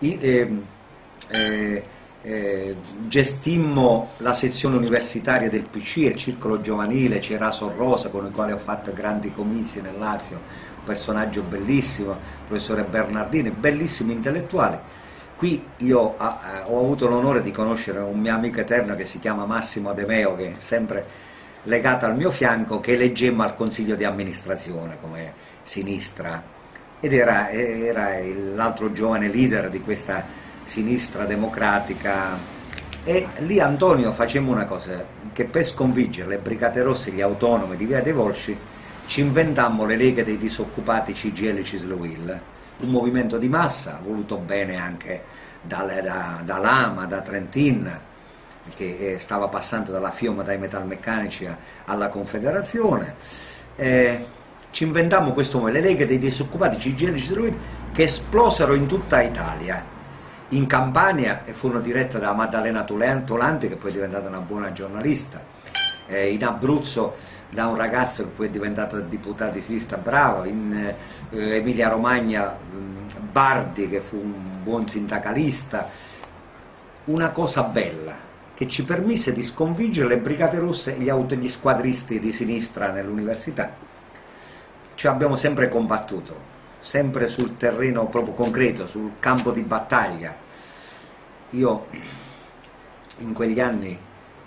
Eh, eh, eh, gestimmo la sezione universitaria del PC, il circolo giovanile, c'era Rosa con il quale ho fatto grandi comizi nel Lazio, un personaggio bellissimo, il professore Bernardini, bellissimo intellettuale. Qui io ah, eh, ho avuto l'onore di conoscere un mio amico eterno che si chiama Massimo Ademeo, che è sempre legato al mio fianco, che leggemmo al consiglio di amministrazione come sinistra ed era, era l'altro giovane leader di questa sinistra democratica e lì Antonio facemmo una cosa, che per sconfiggere le Brigate Rosse gli autonomi di Via dei Volsci ci inventammo le leghe dei disoccupati CGL Cisluil, un movimento di massa voluto bene anche da, da, da Lama, da Trentin, che stava passando dalla FIOM, dai metalmeccanici alla Confederazione. Eh, ci inventammo questo, le leghe dei disoccupati CGL Cisluil che esplosero in tutta Italia. In Campania e furono dirette da Maddalena Tolanti che poi è diventata una buona giornalista, eh, in Abruzzo da un ragazzo che poi è diventato deputato di sinistra bravo, in eh, Emilia Romagna mh, Bardi che fu un buon sindacalista, una cosa bella che ci permise di sconfiggere le Brigate Rosse e gli, gli squadristi di sinistra nell'università. Ci abbiamo sempre combattuto, sempre sul terreno proprio concreto, sul campo di battaglia. Io in quegli anni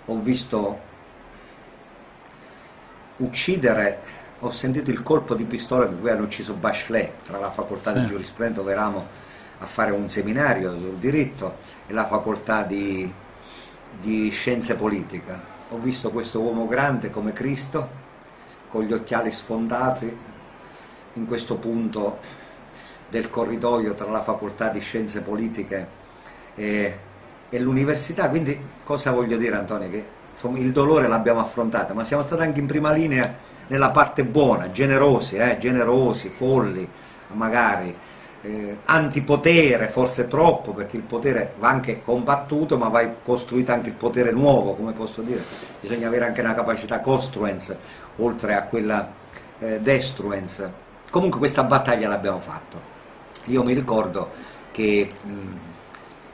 ho visto uccidere, ho sentito il colpo di pistola che cui hanno ucciso Bachelet tra la facoltà sì. di giurisprudenza dove eravamo a fare un seminario sul diritto e la facoltà di, di scienze politiche. Ho visto questo uomo grande come Cristo, con gli occhiali sfondati, in questo punto del corridoio tra la facoltà di scienze politiche e, e l'università, quindi cosa voglio dire Antonio? Che insomma, il dolore l'abbiamo affrontato, ma siamo stati anche in prima linea nella parte buona, generosi, eh, generosi, folli, magari, eh, antipotere forse troppo, perché il potere va anche combattuto, ma va costruito anche il potere nuovo, come posso dire, bisogna avere anche una capacità costruence, oltre a quella eh, destruence Comunque questa battaglia l'abbiamo fatto. Io mi ricordo che mh,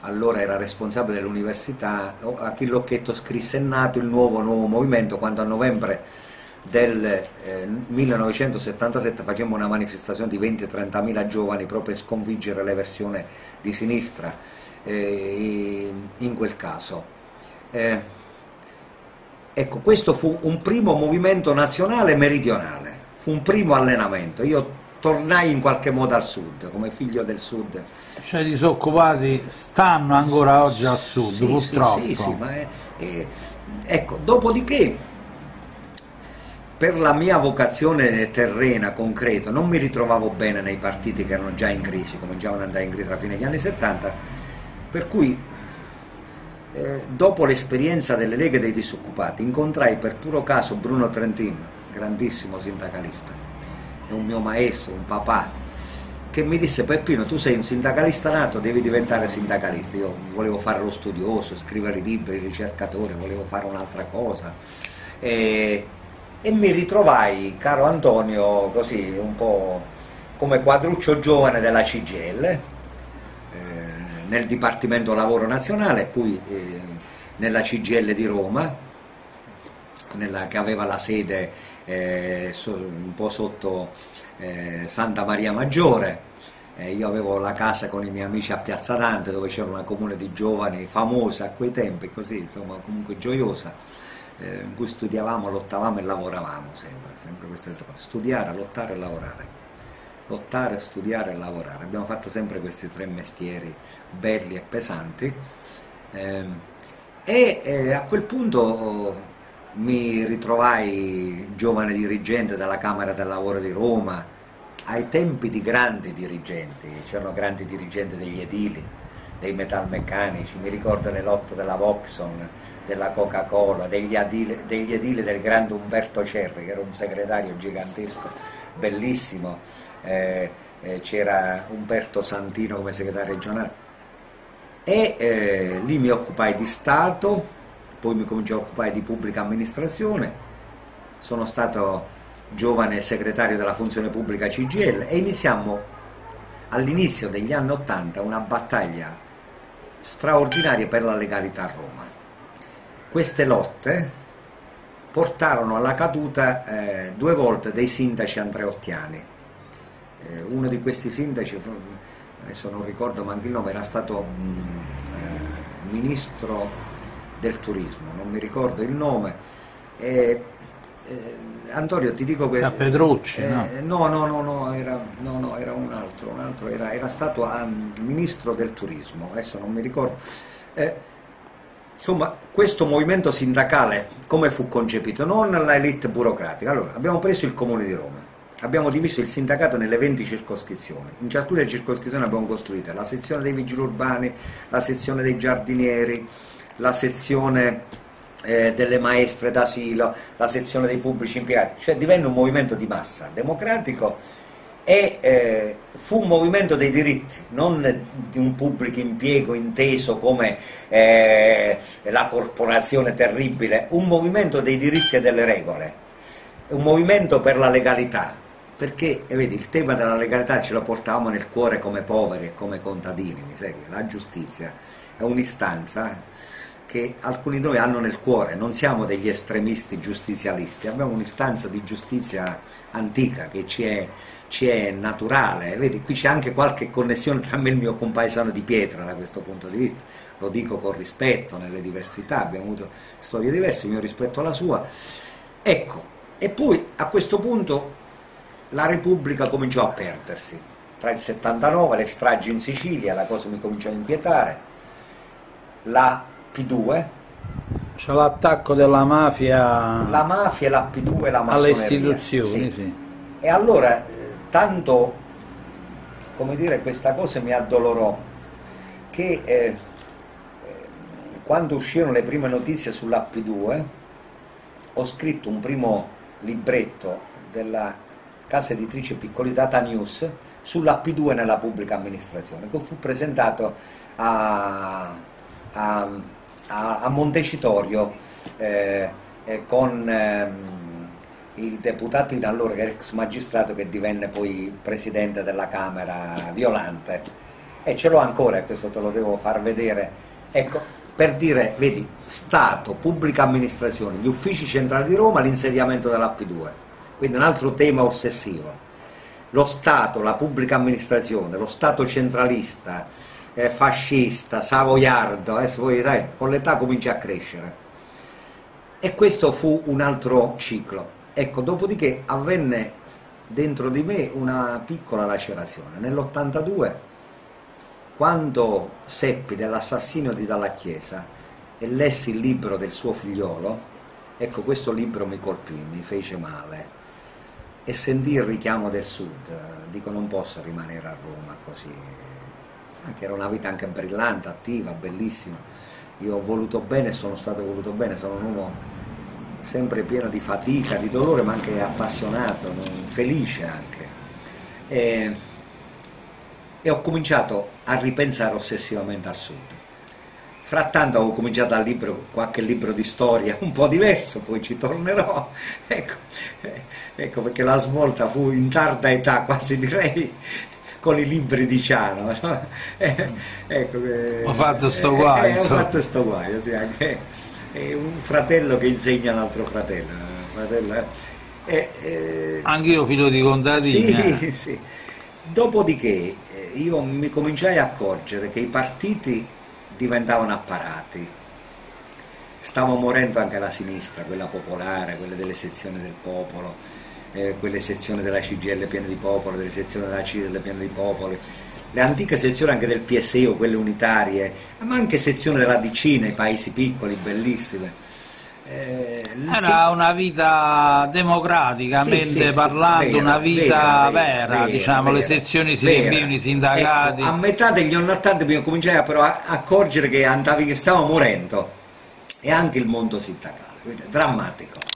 allora era responsabile dell'università, Achille Occhetto scrisse è nato il nuovo, nuovo movimento quando a novembre del eh, 1977 facemmo una manifestazione di 20-30 mila giovani proprio per sconfiggere l'eversione di sinistra eh, in quel caso. Eh, ecco, questo fu un primo movimento nazionale meridionale fu un primo allenamento. Io tornai in qualche modo al sud, come figlio del sud. Cioè i disoccupati stanno ancora oggi al sud, sì, purtroppo. Sì, sì, ma è, è, ecco, dopodiché per la mia vocazione terrena, concreta, non mi ritrovavo bene nei partiti che erano già in crisi, cominciavano ad andare in crisi alla fine degli anni 70, per cui eh, dopo l'esperienza delle leghe dei disoccupati incontrai per puro caso Bruno Trentino, grandissimo sindacalista, è un mio maestro, un papà, che mi disse Peppino tu sei un sindacalista nato, devi diventare sindacalista. Io volevo fare lo studioso, scrivere libri, ricercatore, volevo fare un'altra cosa. E, e mi ritrovai, caro Antonio, così un po' come quadruccio giovane della CGL, eh, nel Dipartimento Lavoro Nazionale, poi eh, nella CGL di Roma, nella, che aveva la sede eh, un po' sotto eh, Santa Maria Maggiore. Eh, io avevo la casa con i miei amici a Piazza Dante dove c'era una comune di giovani famosa a quei tempi, così insomma comunque gioiosa, in cui studiavamo, lottavamo e lavoravamo sempre, sempre queste tre cose, studiare, lottare e lavorare. Lottare, studiare e lavorare. Abbiamo fatto sempre questi tre mestieri belli e pesanti. Ehm, e a quel punto mi ritrovai giovane dirigente della Camera del Lavoro di Roma, ai tempi di grandi dirigenti, c'erano grandi dirigenti degli edili, dei metalmeccanici, mi ricordo le lotte della Voxon, della Coca-Cola, degli, degli edili, del grande Umberto Cerri, che era un segretario gigantesco, bellissimo, eh, eh, c'era Umberto Santino come segretario regionale, e eh, lì mi occupai di Stato, poi mi cominciai a occupare di pubblica amministrazione, sono stato giovane segretario della funzione pubblica CGL e iniziamo all'inizio degli anni Ottanta una battaglia straordinaria per la legalità a Roma. Queste lotte portarono alla caduta eh, due volte dei sindaci andreottiani. Eh, uno di questi sindaci, adesso non ricordo manco il nome, era stato mh, mm, eh, ministro del turismo, non mi ricordo il nome. Antonio ti dico che... Pedrucci, eh, no? no? No, no, era, no, no, era un altro, un altro era, era, stato um, ministro del turismo, adesso non mi ricordo. Eh, insomma, questo movimento sindacale come fu concepito? Non l'elite burocratica. Allora, abbiamo preso il Comune di Roma, abbiamo diviso il sindacato nelle 20 circoscrizioni. In ciascuna circoscrizione abbiamo costruito la sezione dei vigili urbani, la sezione dei giardinieri, la sezione eh, delle maestre d'asilo, la sezione dei pubblici impiegati, cioè divenne un movimento di massa democratico e eh, fu un movimento dei diritti, non di un pubblico impiego inteso come eh, la corporazione terribile, un movimento dei diritti e delle regole, un movimento per la legalità, perché eh, vedi, il tema della legalità ce lo portavamo nel cuore come poveri e come contadini, mi segui? La giustizia è un'istanza che alcuni di noi hanno nel cuore, non siamo degli estremisti giustizialisti, abbiamo un'istanza di giustizia antica che ci è, ci è naturale, vedi qui c'è anche qualche connessione tra me e il mio compaesano di pietra da questo punto di vista, lo dico con rispetto nelle diversità, abbiamo avuto storie diverse, il mio rispetto alla sua, ecco, e poi a questo punto la Repubblica cominciò a perdersi, tra il 79, le stragi in Sicilia, la cosa mi cominciò a inquietare, la P2 c'è l'attacco della mafia la mafia, la P2 e la massoneria alle istituzioni, sì. Sì. e allora tanto come dire questa cosa mi addolorò che eh, quando uscirono le prime notizie sulla P2 ho scritto un primo libretto della casa editrice Piccoli Data News sulla P2 nella pubblica amministrazione che fu presentato a, a a, Montecitorio eh, con ehm, il deputato in allora, ex magistrato che divenne poi presidente della Camera Violante e ce l'ho ancora, questo te lo devo far vedere. Ecco, per dire, vedi, Stato, pubblica amministrazione, gli uffici centrali di Roma, l'insediamento dell'App2, quindi un altro tema ossessivo. Lo Stato, la pubblica amministrazione, lo Stato centralista, eh, fascista, savoiardo, adesso poi sai, con l'età comincia a crescere. E questo fu un altro ciclo. Ecco, dopodiché avvenne dentro di me una piccola lacerazione. Nell'82, quando seppi dell'assassinio di Dalla Chiesa e lessi il libro del suo figliolo, ecco questo libro mi colpì, mi fece male e sentì il richiamo del sud, dico non posso rimanere a Roma così, che era una vita anche brillante, attiva, bellissima. Io ho voluto bene, sono stato voluto bene, sono un uomo sempre pieno di fatica, di dolore, ma anche appassionato, felice anche. E, e ho cominciato a ripensare ossessivamente al sud. Frattanto ho cominciato a libro, qualche libro di storia un po' diverso, poi ci tornerò. Ecco, ecco perché la svolta fu in tarda età, quasi direi, con i libri di Ciano. eh, ecco, eh, ho fatto sto eh, guaio. Eh, ho fatto sto guaio, sì, anche è un fratello che insegna un altro fratello. fratello eh, eh Anch'io figlio di contadini. Sì, sì. Dopodiché io mi cominciai a accorgere che i partiti diventavano apparati. Stava morendo anche la sinistra, quella popolare, quella delle sezioni del popolo eh, quelle sezioni della CGL piene di popolo, delle sezioni della CIDL piene di popolo, le antiche sezioni anche del PSE quelle unitarie, ma anche sezioni della DC nei paesi piccoli, bellissime. Eh, Era una vita democraticamente sì, sì, parlando, vera, una vita vera, vera, vera diciamo, le sezioni si riempivano, i sindacati. Ecco, a metà degli anni 80 mi cominciai però a accorgere che, andavi, che stavo morendo e anche il mondo sindacale, quindi drammatico.